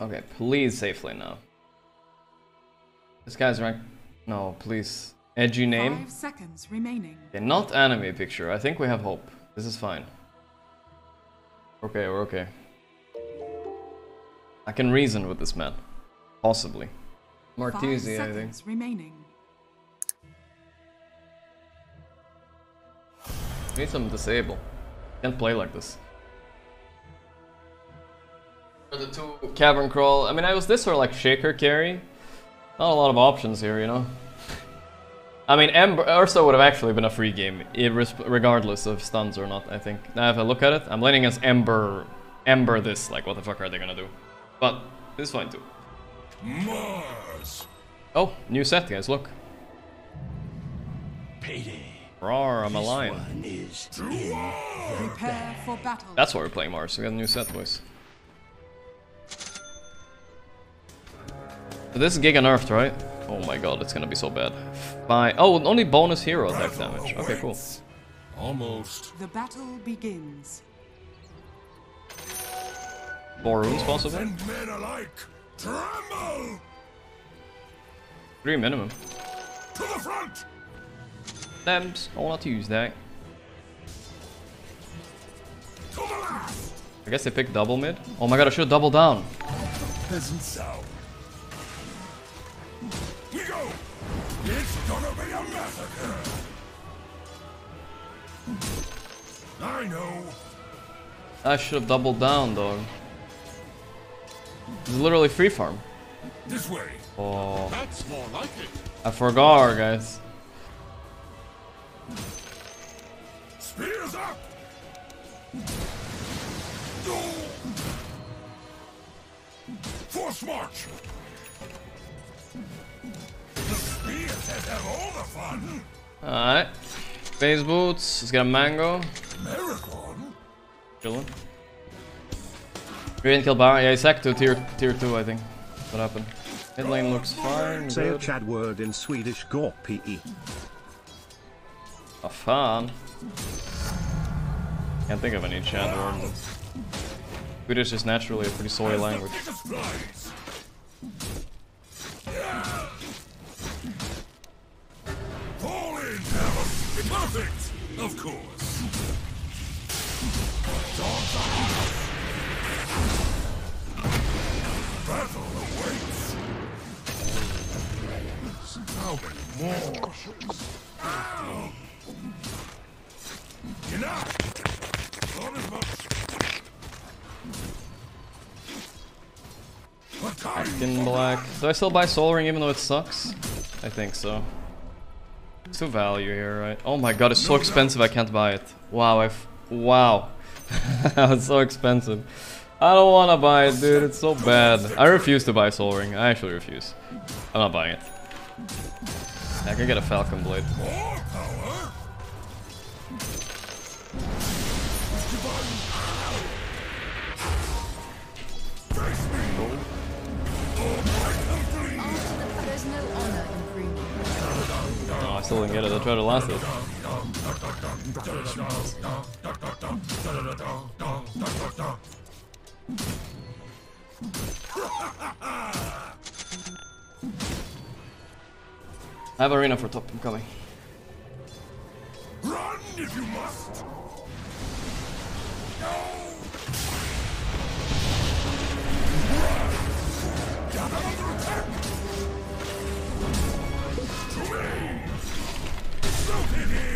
Okay, please safely now. This guy's rank. No, please. Edgy name. Five seconds remaining. Okay, not anime picture. I think we have hope. This is fine. Okay, we're okay. I can reason with this man. Possibly. Five I think. remaining. Need some disable. Can't play like this. For the two cavern crawl. I mean, I was this or like shaker carry. Not a lot of options here, you know. I mean, Ember Ursa would have actually been a free game, regardless of stuns or not. I think. Now, if I look at it, I'm laning against Ember. Ember, this. Like, what the fuck are they gonna do? But this is fine too. Mars. Oh, new set, guys. Look. Payday. Rawr, I'm a lion. is in Prepare for battle. That's why we're playing Mars. We got a new set, boys. So this is Giga nerfed, right? Oh my god, it's gonna be so bad. Fine. Oh, only bonus hero attack damage. Okay, cool. almost. The battle begins. Four runes possible? And men alike, tremble Three minimum. to the front. Stems. I want to use that. To the last. I guess they picked double mid. Oh my god, I should double down. Peasant sound. We go. It's gonna be a massacre. I know. I should have doubled down, dog. It's literally free farm. This way. Oh, That's more like it. I forgot, guys. Spears up. Go. Force march. Alright. Phase boots. Let's get a mango. Marathon. Chillin'. We didn't kill Baron. Yeah, he's hacked to tier tier two, I think. What happened? Mid lane looks fine. Say a. Chad word in Swedish. GOPE. Oh, fan. Can't think of any chat words. Swedish is naturally a pretty soy language. Perfect. Of course. Battle awaits. How many more? Ow. Enough. Not as much. In black. Do I still buy Soul Ring even though it sucks? I think so. Too value here, right? Oh my god, it's so expensive I can't buy it. Wow, I've... Wow. it's so expensive. I don't wanna buy it, dude. It's so bad. I refuse to buy Soul Ring. I actually refuse. I'm not buying it. I can get a Falcon Blade. There's no get it. I to last it. I have arena for top. I'm coming. Run if you must.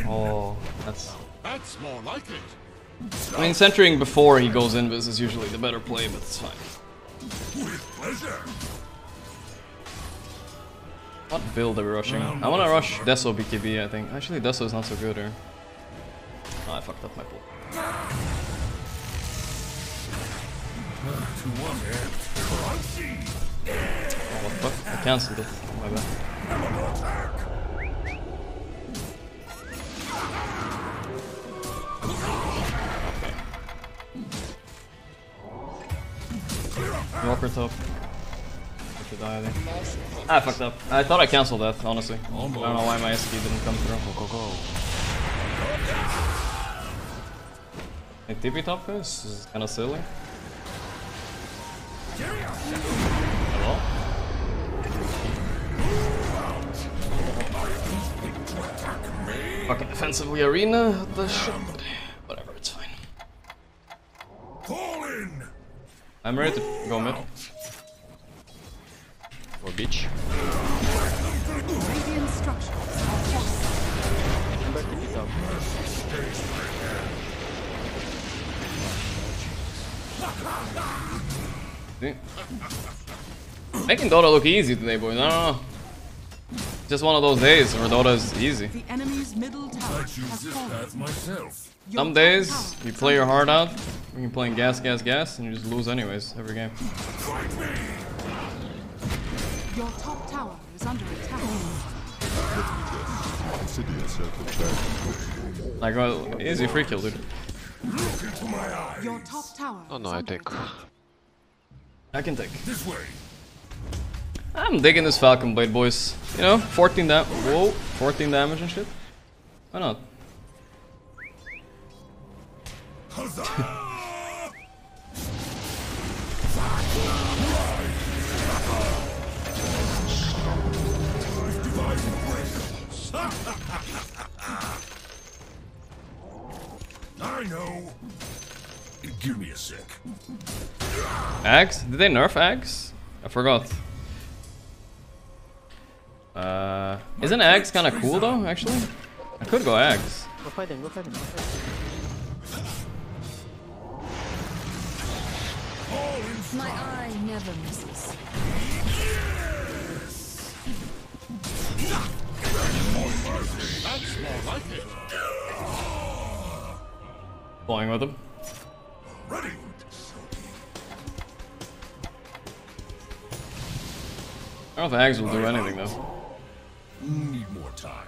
Oh, that's. That's more like it. I mean, centering before he goes invis is usually the better play, but it's fine. With pleasure. What build are we rushing? I want to rush Deso BKB, I think. Actually, Deso is not so good here. Oh, ah, I fucked up my pull. To one end, crunchy. Oh, what the fuck? I cancelled it. My bad. Elemental attack. Top. I should die, I think. Ah, I fucked up. I thought I cancelled that, honestly. I don't know why my SQ didn't come through. Go, go, go. Hey, TP top is, is kinda silly. Hello? Fucking defensively arena, what the shit. Whatever, it's fine. Fall in! I'm ready to go mid. Or beach. Radiant structures. Back to? Making Dota look easy today, boys. I don't know. Just one of those days where Dota is easy. The enemy's middle tower has this fallen. path myself. Some days you play your heart out, when you're playing gas, gas, gas, and you just lose anyways every game. Fight me! Your top tower is under attack. Like, well, easy free kill, dude. Look into my eyes! Your top tower Oh no, I under take. I can take. This way! I'm digging this Falcon Blade, boys. You know, 14 dam- whoa, 14 damage and shit. Why not? I know! Give me a sec. Axe? Did they nerf Axe? I forgot. Uh, isn't Axe kind of cool though, actually? I could go Axe. Go fight him, go fight him, go fight him. My eye never misses. Flying with him. Ready! I don't know if Axe will do anything though. Need more time.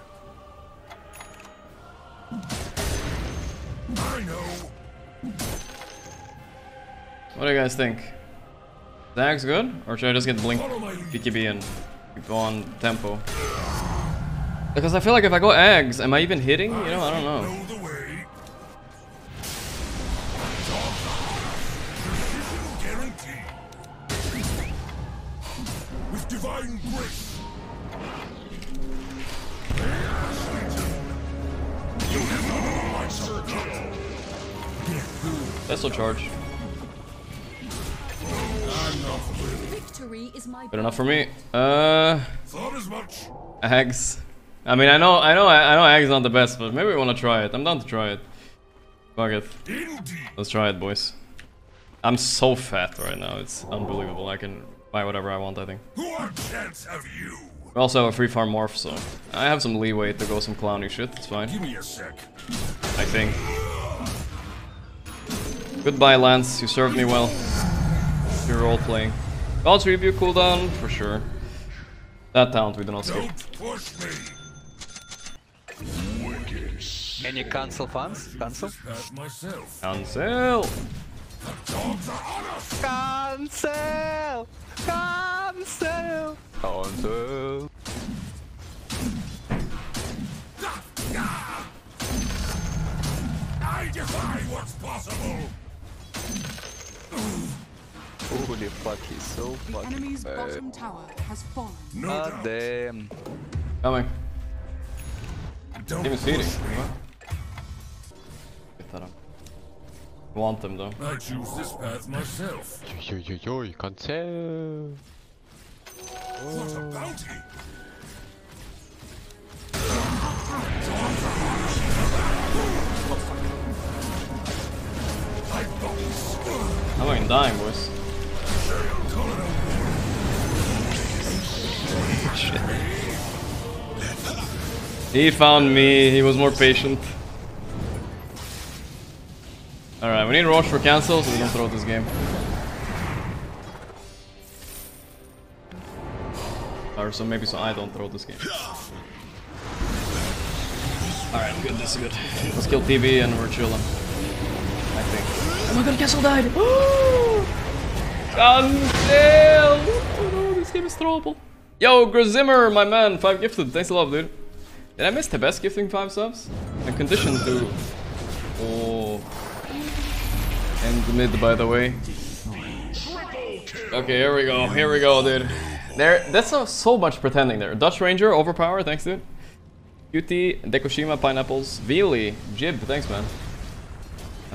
I know! What do you guys think? Is Axe good? Or should I just get Blink. BKB and go on tempo? Because I feel like if I go Ags, am I even hitting? You know, I don't know. Know the way. Precision guaranteed. With divine grace. Vessel charge. Victory is my Good enough for me. Uh, Thought as much. Ags. I mean, I know, I know, I know Ags not the best, but maybe we want to try it. I'm down to try it. Fuck it. Let's try it, boys. I'm so fat right now. It's unbelievable. I can buy whatever I want, I think. What chance have you? We also have a free farm morph, so I have some leeway to go some clowny shit. It's fine. Give me a sec. I think. Goodbye, Lance. You served me well. You're role playing. God's Rebuke cooldown for sure. That talent we do not skip. Don't push me. Can you cancel fans? Cancel? Cancel. Dogs are on us. Cancel! Cancel! Cancel! I defy what's possible. Holy fuck, he's so The fucking enemy's bad. bottom tower has fallen. No Ah doubt. damn. Coming. Don't Even push feeding. me. What? Get that up. Want them though. I choose this path myself. Yo yo yo yo, cancel. What a bounty! I'm fucking dying, boys. He found me. He was more patient. Alright, we need Rosh for cancel so we don't throw this game. Or so maybe so I don't throw this game. Alright, good, this is good. Let's kill TV and we're chilling. I think. Oh my god, Castle died! Cancel! Oh no, this game is throwable. Yo, Grazimmer, my man, 5 gifted. Thanks a lot, dude. Did I miss the best gifting 5 subs? I'm conditioned to... Oh... And mid, by the way. Okay, here we go. Here we go, dude. There, that's so, so much pretending there. Dutch Ranger, overpower, thanks, dude. Cutie, Dekoshima, Pineapples, Veely, Jib, thanks, man.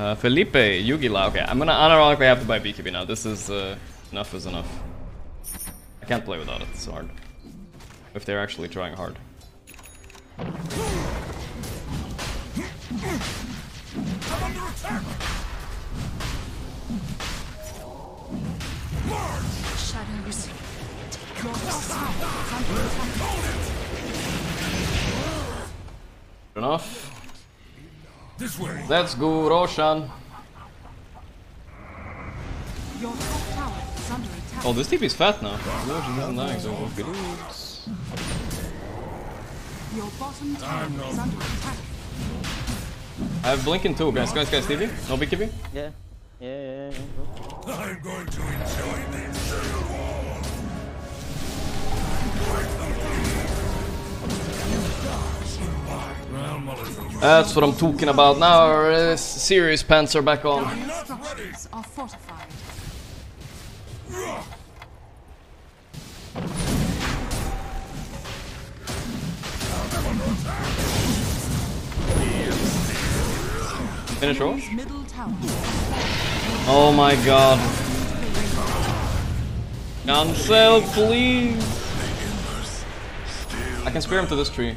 Uh, Felipe, Yugila. Okay, I'm gonna unironically have to buy BKB now. This is uh, enough is enough. I can't play without it. It's hard. If they're actually trying hard. Enough. This way! Let's go, Roshan. Your top tower is under attack. Oh, this TP is fat now. Roshan isn't dying so well. Your bottom tower is under attack. I have Blinking too, guys. Guys, guys, TP? No BKB? Yeah. Yeah, yeah, yeah. I'm going to enjoy this! That's what I'm talking about now. Our uh, serious pants are back on. Finish tower. Oh my god. Cancel, please. I can spare him to this tree.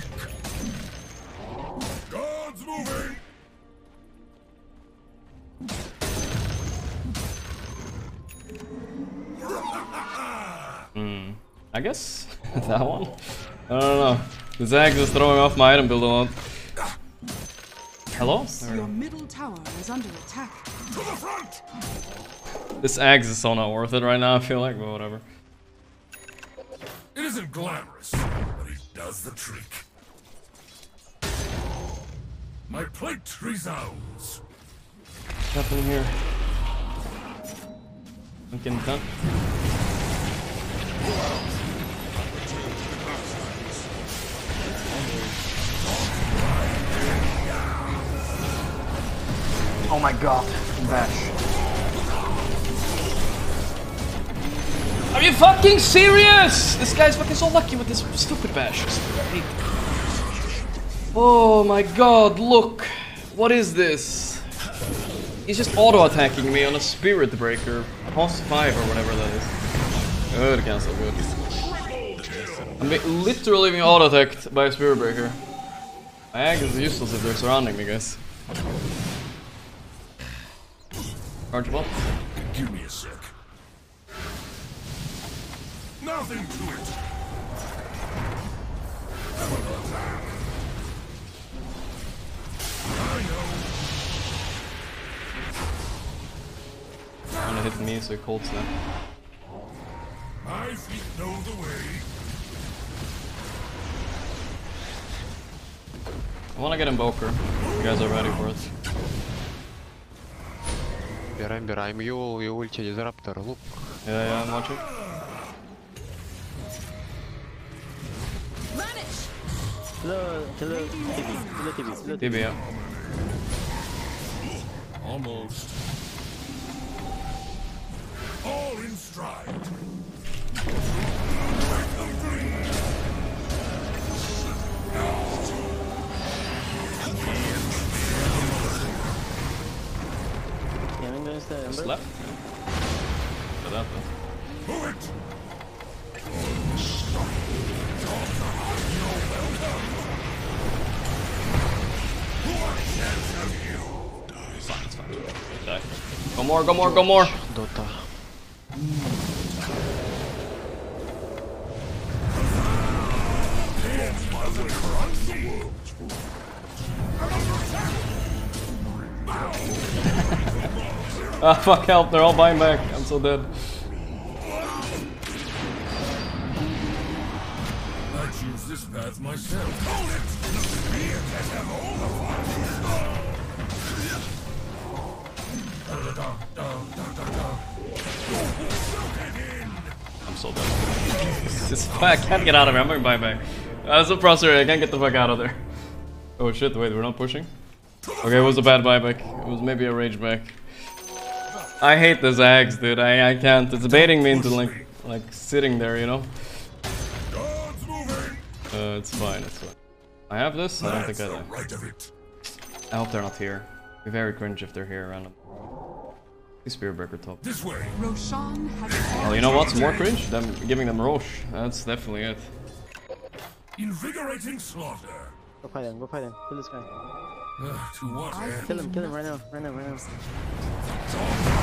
I guess that oh. one. I don't know. The Zags is throwing off my item build a lot. Hello? Your middle tower is under attack. To the front! This Ags is so not worth it right now. I feel like, but whatever. It isn't glamorous, but it does the trick. My plate resounds. What's happening here? Linken done. Oh my god, Bash. Are you fucking serious? This guy's fucking so lucky with this stupid bash. Oh my god, look. What is this? He's just auto-attacking me on a Spirit Breaker. Cost 5 or whatever that is. Oh, good cancel, good. I'm literally being auto-attacked by a Spirit Breaker. My ag is useless if they're surrounding me, guys. Chargeable. Give me a sec. Nothing to it. I know. Trying to hit me, so cold snap. My feet know the way. I wanna get Invoker. You guys are ready for it. Ember, Ember, I'm you, you ulti disruptor, look. Yeah, yeah, I'm watching. To the, to the TV, to the TV, to the TV. TV, yeah. Almost. All in stride. Aiming against the Just Ember. left. For that, though. Move it. Fine, it's fine. Die. Go more, go more, go more! Ah, fuck, help, they're all buying back. I'm so dead. I choose this path myself. Hold it! Can have all the. I'm so. This- I can't get out of here. I'm going buyback. I'm so frustrated. I can't get the fuck out of there. Oh shit, wait, we're not pushing? Okay, it was a bad buyback. It was maybe a rage back. I hate the zags, dude. I, I can't. It's baiting me into like like sitting there, you know? Guards! Uh, it's fine, it's fine. I have this? I don't think I the do. right of it. I hope they're not here. Be very cringe if they're here random. Spirit Breaker top. This way. Roshan has Well, you know what's more cringe? Them giving them Rosh. That's definitely it. Invigorating slaughter. Go fight him, go fight him. Kill this guy. Ugh, to what? Kill him, kill him right now, right now, right now.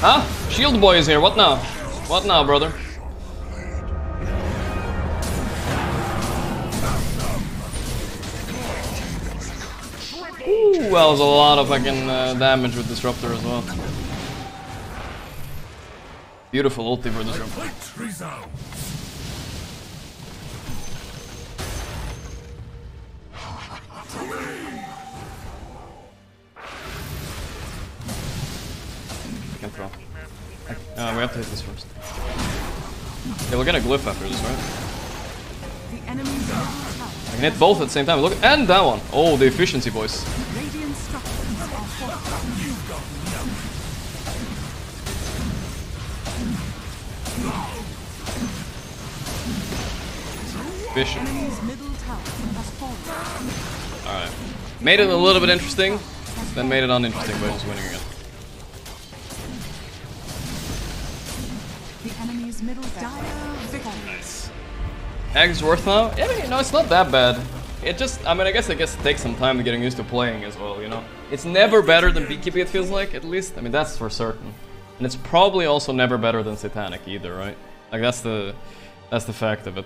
Huh? Shield boy is here. What now? What now, brother? Ooh, that was a lot of fucking uh, damage with Disruptor as well. Beautiful ulti for Disruptor. Plate resound. I throw. Uh, we have to hit this first. Yeah, we're gonna glyph after this, right? I can hit both at the same time. Look, and that one. Oh, the efficiency, boys. Efficient. Enemy's middle tower has fallen. Alright. Made it a little bit interesting, then made it uninteresting by just winning again. The enemy's middle tower has. Ags worth now? Yeah, I mean, no, it's not that bad. It just, I mean, I guess I guess it takes some time to getting used to playing as well, you know? It's never better than BKB, it feels like, at least. I mean, that's for certain. And it's probably also never better than Satanic either, right? Like, that's the, that's the fact of it.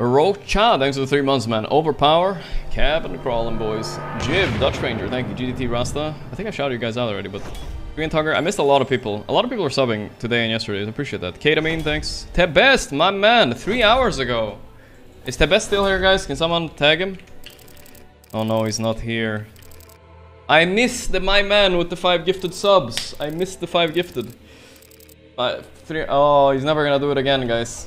Rocha, thanks for the three months, man. Overpower, cab and crawling, boys. Jib, Dutch Ranger, thank you. GDT Rasta. I think I shouted you guys out already, but Green Tugger, I missed a lot of people. A lot of people are subbing today and yesterday. I appreciate that. Ketamine, thanks. Tebest, my man, three hours ago. Is Tebest still here, guys? Can someone tag him? Oh no, he's not here. I missed the my man with the five gifted subs. I missed the five gifted. Uh, three. Oh, he's never gonna do it again, guys.